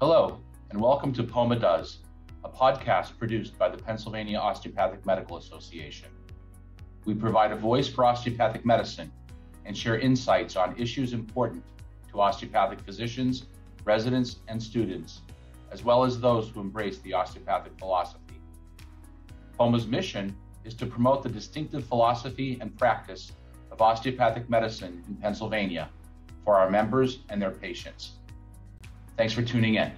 Hello, and welcome to POMA Does, a podcast produced by the Pennsylvania Osteopathic Medical Association. We provide a voice for osteopathic medicine and share insights on issues important to osteopathic physicians, residents, and students, as well as those who embrace the osteopathic philosophy. POMA's mission is to promote the distinctive philosophy and practice of osteopathic medicine in Pennsylvania for our members and their patients. Thanks for tuning in.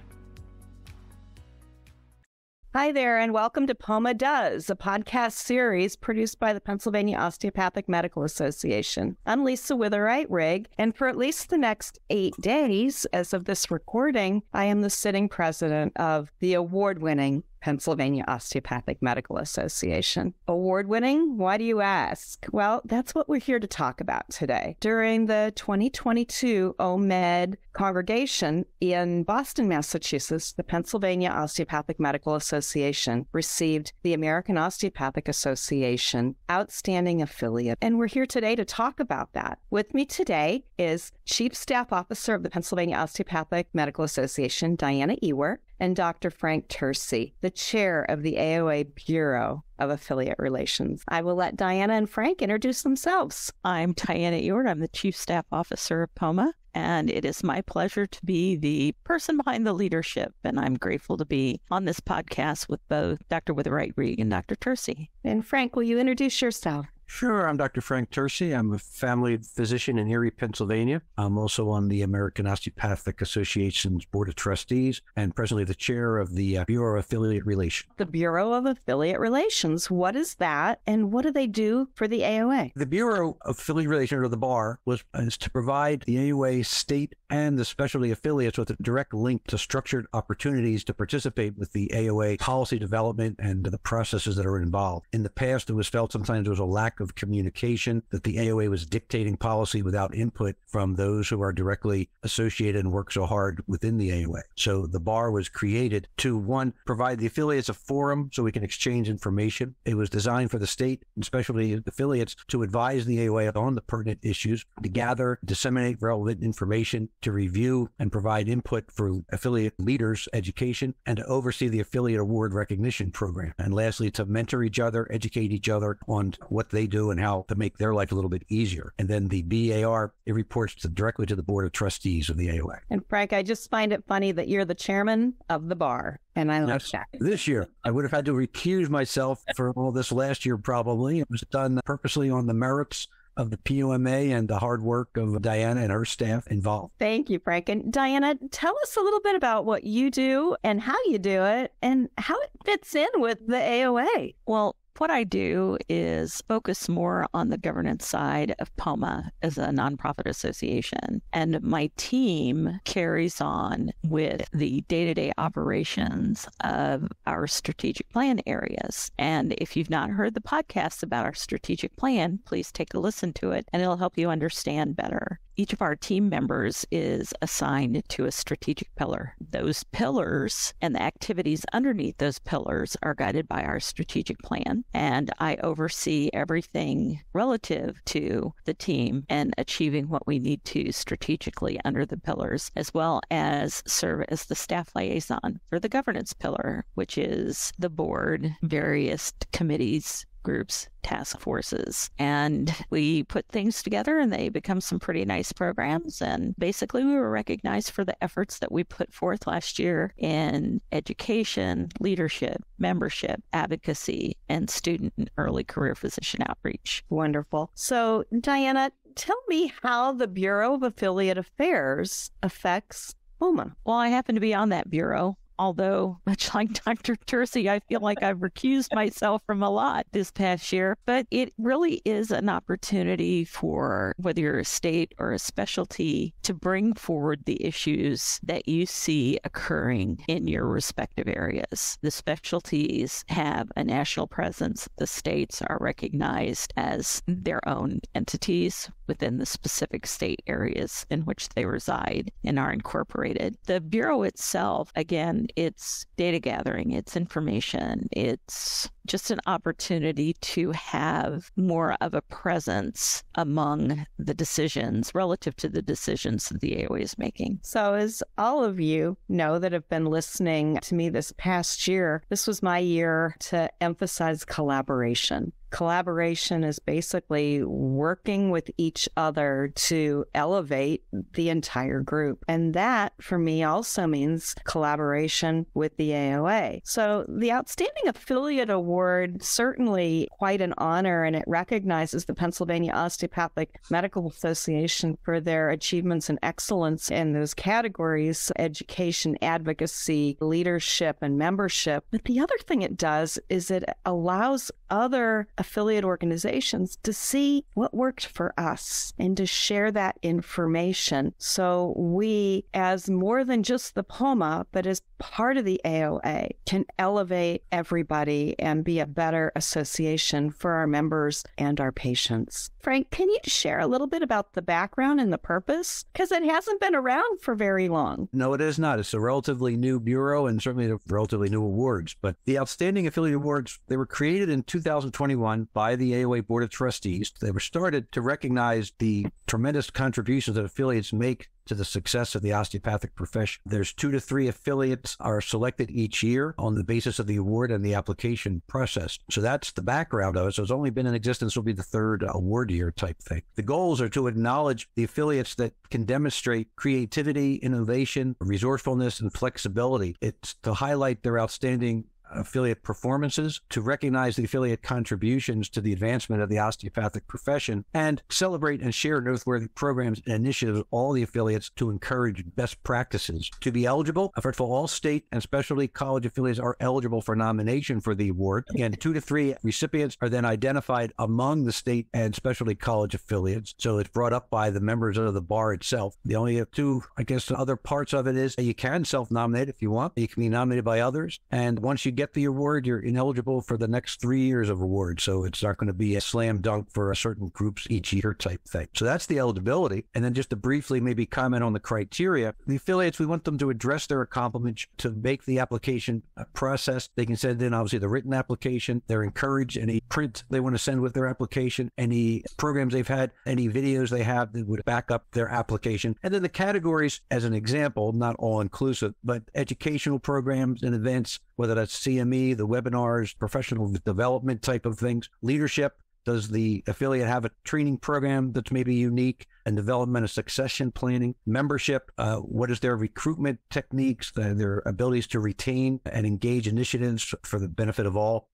Hi there, and welcome to POMA Does, a podcast series produced by the Pennsylvania Osteopathic Medical Association. I'm Lisa Witherite Rigg, and for at least the next eight days, as of this recording, I am the sitting president of the award winning Pennsylvania Osteopathic Medical Association. Award winning? Why do you ask? Well, that's what we're here to talk about today. During the 2022 OMED congregation in Boston, Massachusetts, the Pennsylvania Osteopathic Medical Association received the American Osteopathic Association Outstanding Affiliate. And we're here today to talk about that. With me today is Chief Staff Officer of the Pennsylvania Osteopathic Medical Association, Diana Ewert, and Dr. Frank Tursi, the chair of the AOA Bureau of Affiliate Relations. I will let Diana and Frank introduce themselves. I'm Diana Ewert. I'm the Chief Staff Officer of POMA, and it is my pleasure to be the person behind the leadership. And I'm grateful to be on this podcast with both Dr. Witherite Rigg and Dr. Tursi. And Frank, will you introduce yourself? Sure. I'm Dr. Frank Tursi. I'm a family physician in Erie, Pennsylvania. I'm also on the American Osteopathic Association's Board of Trustees and presently the chair of the uh, Bureau of Affiliate Relations. The Bureau of Affiliate Relations. What is that and what do they do for the AOA? The Bureau of Affiliate Relations, or the BAR, was is to provide the AOA state and the specialty affiliates with a direct link to structured opportunities to participate with the AOA policy development and the processes that are involved. In the past, it was felt sometimes there was a lack of communication, that the AOA was dictating policy without input from those who are directly associated and work so hard within the AOA. So the bar was created to one, provide the affiliates a forum so we can exchange information. It was designed for the state and specialty affiliates to advise the AOA on the pertinent issues, to gather, disseminate relevant information, to review and provide input for affiliate leaders' education, and to oversee the affiliate award recognition program. And lastly, to mentor each other, educate each other on what they do and how to make their life a little bit easier. And then the BAR, it reports to, directly to the Board of Trustees of the AOA. And Frank, I just find it funny that you're the chairman of the bar. And I love That's that. This year, I would have had to recuse myself for all this last year, probably. It was done purposely on the merits of the POMA and the hard work of Diana and her staff involved. Thank you, Frank. And Diana, tell us a little bit about what you do and how you do it and how it fits in with the AOA. Well, what I do is focus more on the governance side of POMA as a nonprofit association. And my team carries on with the day to day operations of our strategic plan areas. And if you've not heard the podcast about our strategic plan, please take a listen to it and it'll help you understand better each of our team members is assigned to a strategic pillar. Those pillars and the activities underneath those pillars are guided by our strategic plan. And I oversee everything relative to the team and achieving what we need to strategically under the pillars, as well as serve as the staff liaison for the governance pillar, which is the board, various committees, groups, task forces. And we put things together and they become some pretty nice programs. And basically, we were recognized for the efforts that we put forth last year in education, leadership, membership, advocacy, and student and early career physician outreach. Wonderful. So, Diana, tell me how the Bureau of Affiliate Affairs affects POMA. Well, I happen to be on that bureau although much like Dr. Tursi, I feel like I've recused myself from a lot this past year. But it really is an opportunity for whether you're a state or a specialty to bring forward the issues that you see occurring in your respective areas. The specialties have a national presence. The states are recognized as their own entities within the specific state areas in which they reside and are incorporated. The Bureau itself, again, it's data gathering, it's information, it's just an opportunity to have more of a presence among the decisions relative to the decisions that the AOA is making. So, as all of you know that have been listening to me this past year, this was my year to emphasize collaboration. Collaboration is basically working with each other to elevate the entire group. And that for me also means collaboration with the AOA. So the Outstanding Affiliate Award, certainly quite an honor, and it recognizes the Pennsylvania Osteopathic Medical Association for their achievements and excellence in those categories education, advocacy, leadership, and membership. But the other thing it does is it allows other affiliate organizations to see what worked for us and to share that information. So we, as more than just the POMA, but as part of the AOA, can elevate everybody and be a better association for our members and our patients. Frank, can you share a little bit about the background and the purpose? Because it hasn't been around for very long. No, it is not. It's a relatively new bureau and certainly relatively new awards. But the Outstanding Affiliate Awards, they were created in 2021 by the AOA Board of Trustees. They were started to recognize the tremendous contributions that affiliates make to the success of the osteopathic profession. There's two to three affiliates are selected each year on the basis of the award and the application process. So that's the background of it. So it's only been in existence. Will be the third award year type thing. The goals are to acknowledge the affiliates that can demonstrate creativity, innovation, resourcefulness, and flexibility. It's to highlight their outstanding affiliate performances, to recognize the affiliate contributions to the advancement of the osteopathic profession, and celebrate and share noteworthy programs and initiatives all the affiliates to encourage best practices. To be eligible, uh, first of all, all state and specialty college affiliates are eligible for nomination for the award. Again, two to three recipients are then identified among the state and specialty college affiliates. So it's brought up by the members of the bar itself. The only two, I guess, other parts of it is you can self nominate if you want. You can be nominated by others. And once you get get the award, you're ineligible for the next three years of awards. So it's not going to be a slam dunk for a certain groups each year type thing. So that's the eligibility. And then just to briefly maybe comment on the criteria, the affiliates, we want them to address their accomplishments to make the application process. They can send in obviously the written application. They're encouraged any print they want to send with their application, any programs they've had, any videos they have that would back up their application. And then the categories, as an example, not all inclusive, but educational programs and events, whether that's CME, the webinars, professional development type of things, leadership. Does the affiliate have a training program that's maybe unique and development of succession planning, membership? Uh, what is their recruitment techniques, their abilities to retain and engage initiatives for the benefit of all?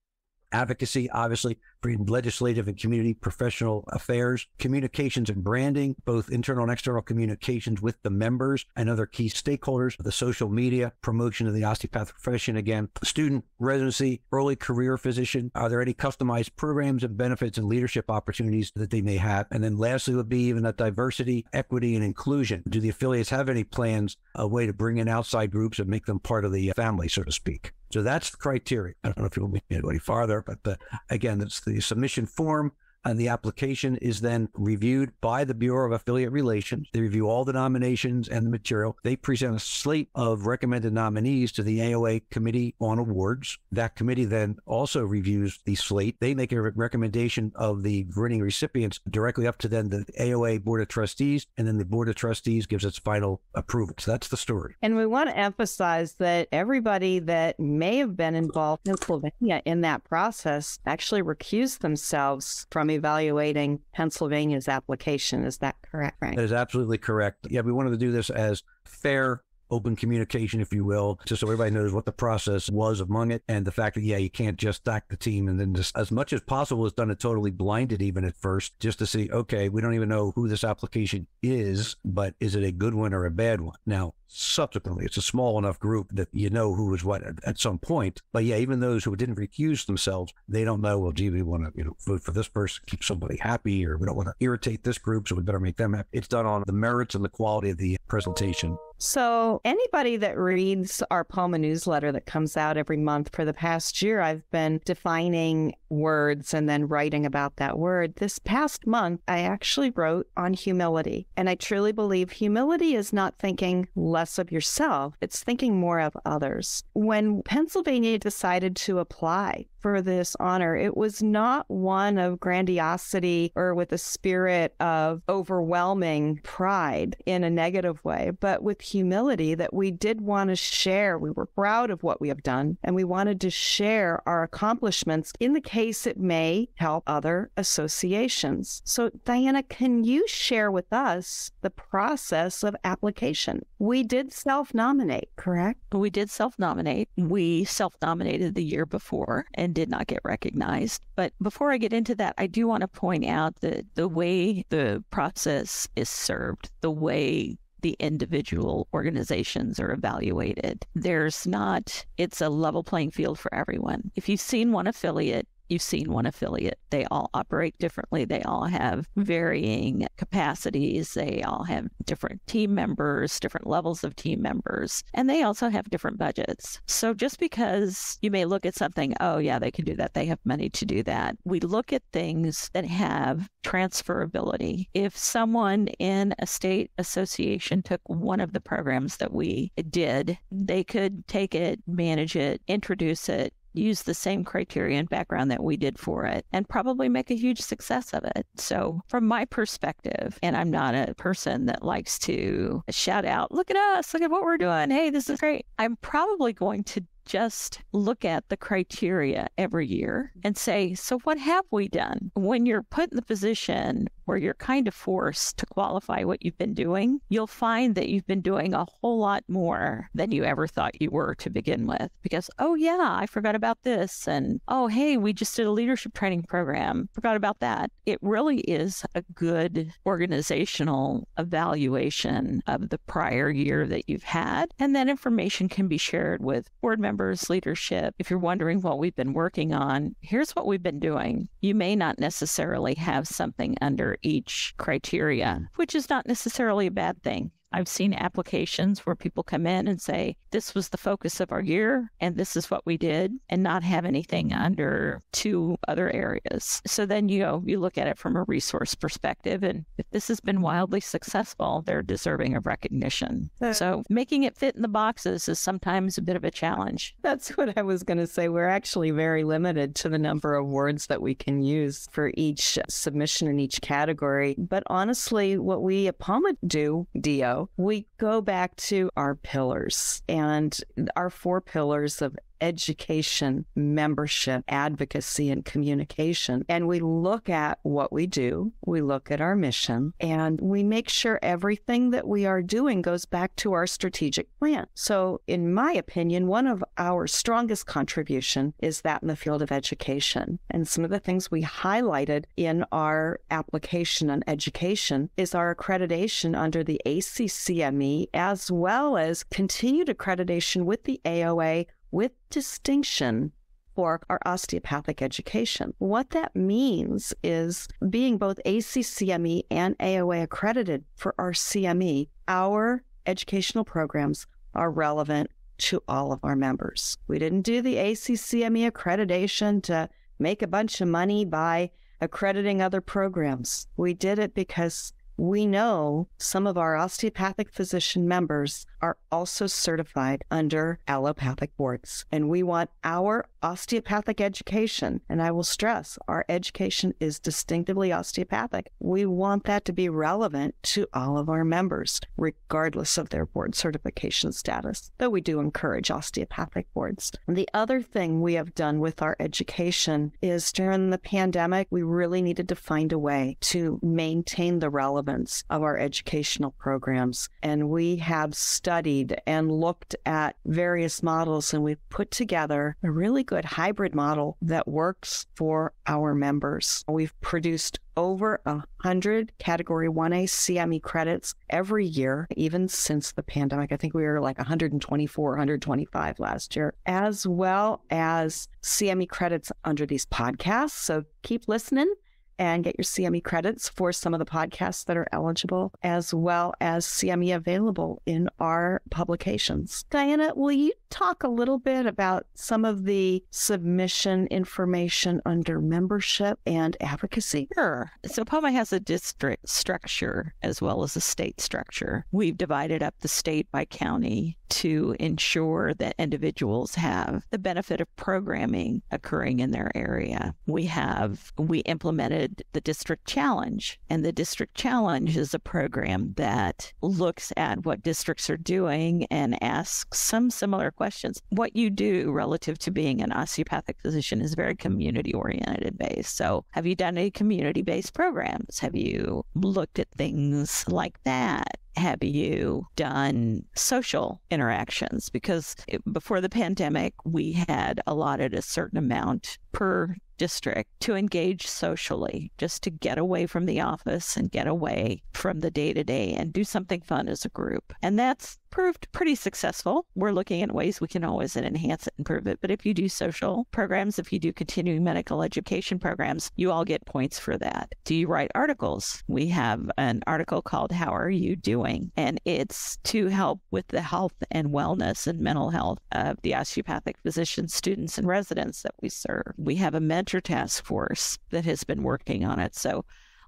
Advocacy, obviously, for legislative and community professional affairs, communications and branding, both internal and external communications with the members and other key stakeholders, the social media, promotion of the osteopathic profession again, student residency, early career physician. Are there any customized programs and benefits and leadership opportunities that they may have? And then lastly would be even that diversity, equity, and inclusion. Do the affiliates have any plans, a way to bring in outside groups and make them part of the family, so to speak? So that's the criteria. I don't know if you want to go any farther, but the, again, it's the submission form and the application is then reviewed by the Bureau of Affiliate Relations. They review all the nominations and the material. They present a slate of recommended nominees to the AOA Committee on Awards. That committee then also reviews the slate. They make a recommendation of the winning recipients directly up to then the AOA Board of Trustees, and then the Board of Trustees gives its final approval. So that's the story. And we want to emphasize that everybody that may have been involved in Pennsylvania in that process actually recused themselves from evaluating Pennsylvania's application. Is that correct, Frank? That is absolutely correct. Yeah, we wanted to do this as fair open communication, if you will, just so everybody knows what the process was among it and the fact that, yeah, you can't just stack the team and then just as much as possible is done it totally blinded even at first, just to see, okay, we don't even know who this application is, but is it a good one or a bad one? Now, subsequently. It's a small enough group that you know who was what at, at, some point. But yeah, even those who didn't recuse themselves, they don't know, well, gee, we want to, you know, vote for this person, keep somebody happy, or we don't want to irritate this group, so we better make them happy. It's done on the merits and the quality of the presentation. So, anybody that reads our POMA newsletter that comes out every month for the past year, I've been defining words and then writing about that word. This past month, I actually wrote on humility. And I truly believe humility is not thinking less of yourself, it's thinking more of others. When Pennsylvania decided to apply for this honor. It was not one of grandiosity or with a spirit of overwhelming pride in a negative way, but with humility that we did want to share. We were proud of what we have done and we wanted to share our accomplishments in the case it may help other associations. So, Diana, can you share with us the process of application? We did self nominate, correct? We did self nominate. We self nominated the year before and did not get recognized. But before I get into that, I do want to point out that the way the process is served, the way the individual organizations are evaluated. There's not, it's a level playing field for everyone. If you've seen one affiliate, you've seen one affiliate. They all operate differently. They all have varying capacities. They all have different team members, different levels of team members, and they also have different budgets. So just because you may look at something, oh, yeah, they can do that, they have money to do that, we look at things that have transferability. If someone in a state association took one of the programs that we did, they could take it, manage it, introduce it, use the same criteria and background that we did for it and probably make a huge success of it. So, from my perspective, and I'm not a person that likes to shout out, look at us, look at what we're doing. Hey, this is great. I'm probably going to just look at the criteria every year and say, so what have we done? When you're put in the position where you're kind of forced to qualify what you've been doing, you'll find that you've been doing a whole lot more than you ever thought you were to begin with. Because, oh, yeah, I forgot about this. And, oh, hey, we just did a leadership training program, forgot about that. It really is a good organizational evaluation of the prior year that you've had. And that information can be shared with board members members, leadership, if you're wondering what we've been working on, here's what we've been doing. You may not necessarily have something under each criteria, mm. which is not necessarily a bad thing. I've seen applications where people come in and say, This was the focus of our year, and this is what we did, and not have anything under two other areas. So then you know, you look at it from a resource perspective, and if this has been wildly successful, they're deserving of recognition. So making it fit in the boxes is sometimes a bit of a challenge. That's what I was going to say. We're actually very limited to the number of words that we can use for each submission in each category. But honestly, what we at POMA do, DO, we go back to our pillars and our four pillars of education, membership, advocacy, and communication. And we look at what we do, we look at our mission, and we make sure everything that we are doing goes back to our strategic plan. So, in my opinion, one of our strongest contribution is that in the field of education. And some of the things we highlighted in our application on education is our accreditation under the ACCME as well as continued accreditation with the AOA with distinction for our osteopathic education. What that means is being both ACCME and AOA accredited for our CME, our educational programs are relevant to all of our members. We didn't do the ACCME accreditation to make a bunch of money by accrediting other programs. We did it because we know some of our osteopathic physician members are also certified under allopathic boards, and we want our osteopathic education, and I will stress our education is distinctively osteopathic. We want that to be relevant to all of our members, regardless of their board certification status, though we do encourage osteopathic boards. And the other thing we have done with our education is during the pandemic, we really needed to find a way to maintain the relevance of our educational programs. And we have studied and looked at various models and we've put together a really good hybrid model that works for our members. We've produced over a hundred category 1A CME credits every year, even since the pandemic. I think we were like 124, 125 last year, as well as CME credits under these podcasts. So keep listening and get your CME credits for some of the podcasts that are eligible, as well as CME available in our publications. Diana, will you talk a little bit about some of the submission information under membership and advocacy? Sure. So POMA has a district structure as well as a state structure. We've divided up the state by county to ensure that individuals have the benefit of programming occurring in their area. We have, we implemented the District Challenge, and the District Challenge is a program that looks at what districts are doing and asks some similar questions. What you do relative to being an osteopathic physician is very community oriented based. So, have you done any community based programs? Have you looked at things like that? Have you done social interactions? Because eh, before the pandemic, we had allotted a certain amount per district to engage socially, just to get away from the office and get away from the day to day and do something fun as a group. And that's proved pretty successful. We're looking at ways we can always enhance it, and improve it. But if you do social programs, if you do continuing medical education programs, you all get points for that. Do you write articles? We have an article called How Are You Doing? And it's to help with the health and wellness and mental health of the osteopathic physician students and residents that we serve. We have a mentor task force that has been working on it. So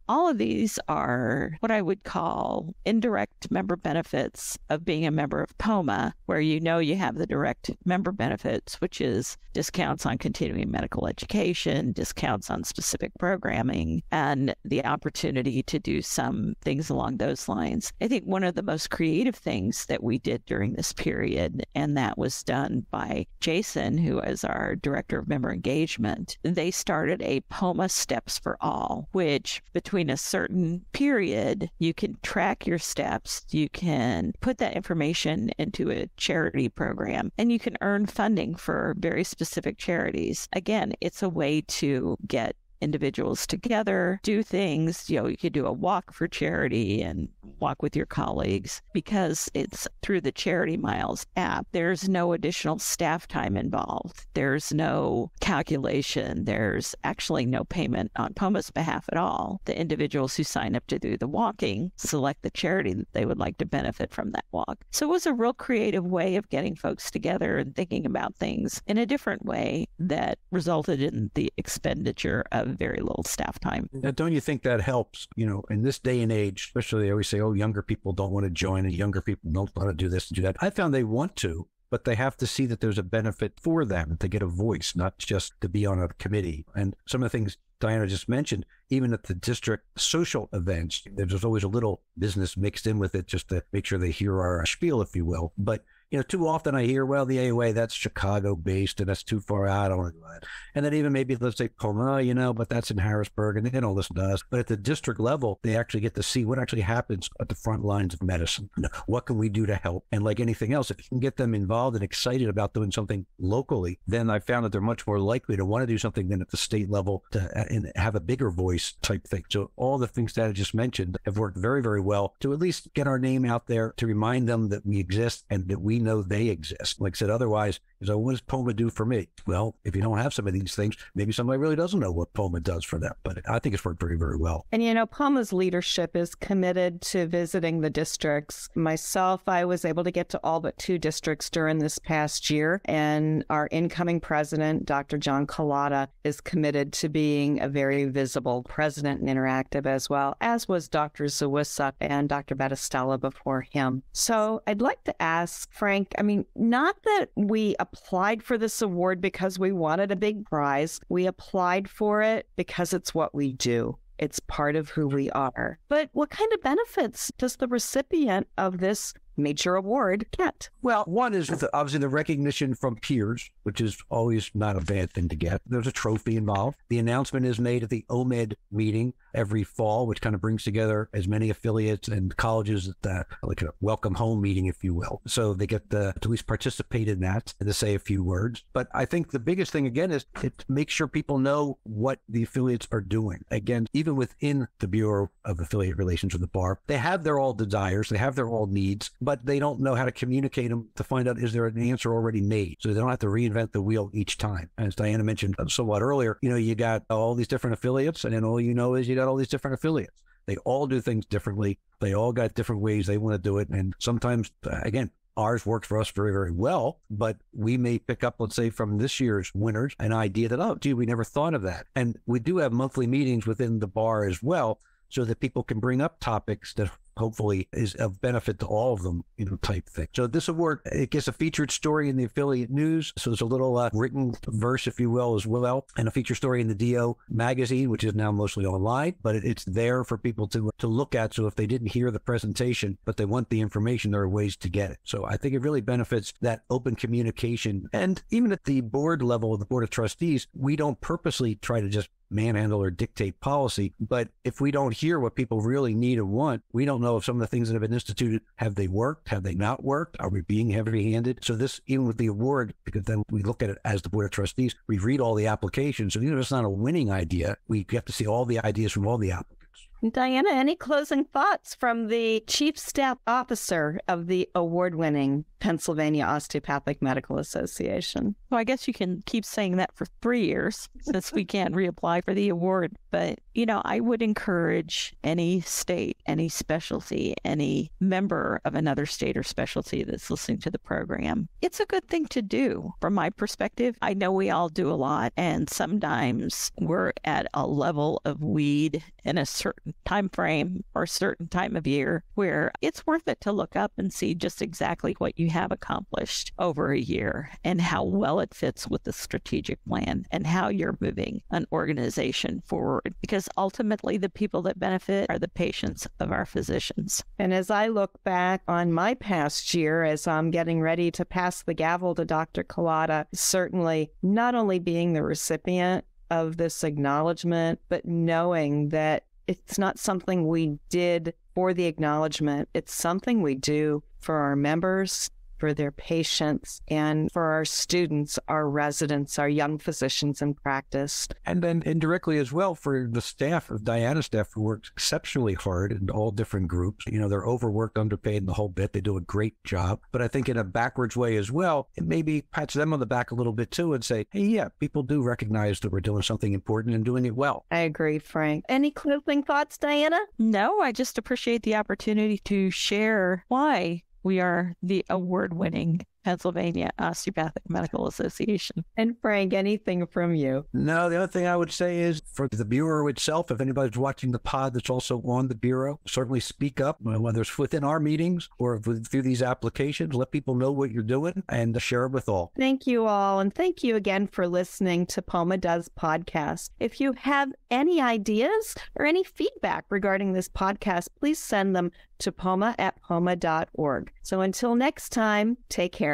all of these are what I would call indirect member benefits of being a member of POMA, where you know you have the direct member benefits, which is discounts on continuing medical education, discounts on specific programming, and the opportunity to do some things along those lines. I think one of the most creative things that we did during this period, and that was done by Jason, who is our director of member engagement, they started a POMA Steps for All, which between between a certain period, you can track your steps, you can put that information into a charity program, and you can earn funding for very specific charities. Again, it's a way to get individuals together, do things. You know, you could do a walk for charity and walk with your colleagues because it's through the Charity Miles app. There's no additional staff time involved. There's no calculation. There's actually no payment on POMA's behalf at all. The individuals who sign up to do the walking select the charity that they would like to benefit from that walk. So it was a real creative way of getting folks together and thinking about things in a different way that resulted in the expenditure of very little staff time. Now, don't you think that helps? You know, in this day and age, especially they always say, oh, younger people don't want to join and younger people don't want to do this and do that. I found they want to, but they have to see that there's a benefit for them to get a voice, not just to be on a committee. And some of the things Diana just mentioned, even at the district social events, there's always a little business mixed in with it just to make sure they hear our spiel, if you will. But you know, too often I hear, well, the AOA, that's Chicago based and that's too far out. I don't want to do that. And then even maybe let's say Pomona, you know, but that's in Harrisburg and they don't listen to us. But at the district level, they actually get to see what actually happens at the front lines of medicine. What can we do to help? And like anything else, if you can get them involved and excited about doing something locally, then I found that they're much more likely to want to do something than at the state level to uh, and have a bigger voice type thing. So all the things that I just mentioned have worked very, very well to at least get our name out there to remind them that we exist and that we know they exist. Like I said, otherwise, so what does POMA do for me? Well, if you don't have some of these things, maybe somebody really doesn't know what POMA does for them. But I think it's worked very, very well. And you know, POMA's leadership is committed to visiting the districts. Myself, I was able to get to all but two districts during this past year. And our incoming president, Dr. John Collada, is committed to being a very visible president and interactive as well, as was Dr. Zawissa and Dr. Battistella before him. So I'd like to ask Frank, I mean, not that we applied for this award because we wanted a big prize. We applied for it because it's what we do. It's part of who we are. But what kind of benefits does the recipient of this major award get? Well, one is the, obviously the recognition from peers, which is always not a bad thing to get. There's a trophy involved. The announcement is made at the OMED meeting every fall, which kind of brings together as many affiliates and colleges at that like a welcome home meeting, if you will. So they get to at least participate in that and to say a few words. But I think the biggest thing again is it makes sure people know what the affiliates are doing. Again, even within the Bureau of Affiliate Relations or the bar, they have their all desires, they have their all needs, but they don't know how to communicate them to find out is there an answer already made. So they don't have to reinvent the wheel each time. As Diana mentioned somewhat earlier, you know, you got all these different affiliates, and then all you know is you got all these different affiliates. They all do things differently. They all got different ways they want to do it. And sometimes, uh, again, ours works for us very, very well, but we may pick up, let's say, from this year's winners, an idea that, oh, gee, we never thought of that. And we do have monthly meetings within the bar as well, so that people can bring up topics that hopefully is of benefit to all of them, you know, type thing. So this award, it gets a featured story in the affiliate news. So there's a little uh, written verse, if you will, as well, and a feature story in the DO magazine, which is now mostly online, but it, it's there for people to, to look at. So if they didn't hear the presentation, but they want the information, there are ways to get it. So I think it really benefits that open communication. And even at the board level, the board of trustees, we don't purposely try to just manhandle or dictate policy. But if we don't hear what people really need and want, we don't know if some of the things that have been instituted have they worked, have they not worked, are we being heavy handed? So this, even with the award, because then we look at it as the board of trustees, we read all the applications. So even if it's not a winning idea, we have to see all the ideas from all the applicants. Diana, any closing thoughts from the Chief Staff Officer of the award winning Pennsylvania Osteopathic Medical Association? Well, I guess you can keep saying that for three years since we can't reapply for the award. But, you know, I would encourage any state, any specialty, any member of another state or specialty that's listening to the program. It's a good thing to do. From my perspective, I know we all do a lot, and sometimes we're at a level of weed in a certain time frame or certain time of year where it's worth it to look up and see just exactly what you have accomplished over a year and how well it fits with the strategic plan and how you're moving an organization forward. Because ultimately, the people that benefit are the patients of our physicians. And as I look back on my past year, as I'm getting ready to pass the gavel to Dr. Collada, certainly not only being the recipient of this acknowledgement, but knowing that it's not something we did for the acknowledgement. It's something we do for our members for their patients and for our students, our residents, our young physicians in practice. And then indirectly as well for the staff of Diana staff who works exceptionally hard in all different groups. You know, they're overworked, underpaid, and the whole bit. They do a great job. But I think in a backwards way as well, it maybe pats them on the back a little bit too and say, hey, yeah, people do recognize that we're doing something important and doing it well. I agree, Frank. Any closing thoughts, Diana? No, I just appreciate the opportunity to share why we are the award winning Pennsylvania Osteopathic Medical Association. And Frank, anything from you? No, the other thing I would say is for the Bureau itself, if anybody's watching the pod that's also on the Bureau, certainly speak up, uh, whether it's within our meetings or through these applications. Let people know what you're doing and share it with all. Thank you all. And thank you again for listening to POMA Does podcast. If you have any ideas or any feedback regarding this podcast, please send them to poma at poma.org. So until next time, take care.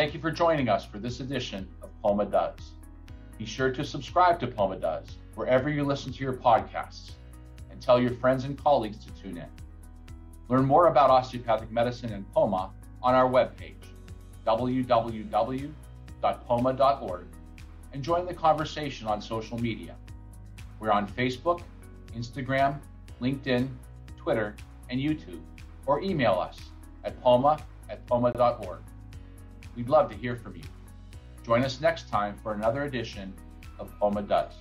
Thank you for joining us for this edition of POMA Does. Be sure to subscribe to POMA Does wherever you listen to your podcasts and tell your friends and colleagues to tune in. Learn more about osteopathic medicine and POMA on our webpage, www.poma.org, and join the conversation on social media. We're on Facebook, Instagram, LinkedIn, Twitter, and YouTube, or email us at poma at poma.org. We'd love to hear from you. Join us next time for another edition of POMA Does.